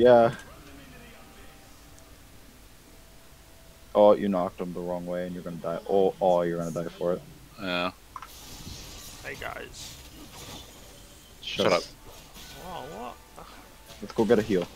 Yeah. Oh, you knocked him the wrong way and you're gonna die. Oh, oh, you're gonna die for it. Yeah. Hey guys. Shut up. What? Let's go get a heal.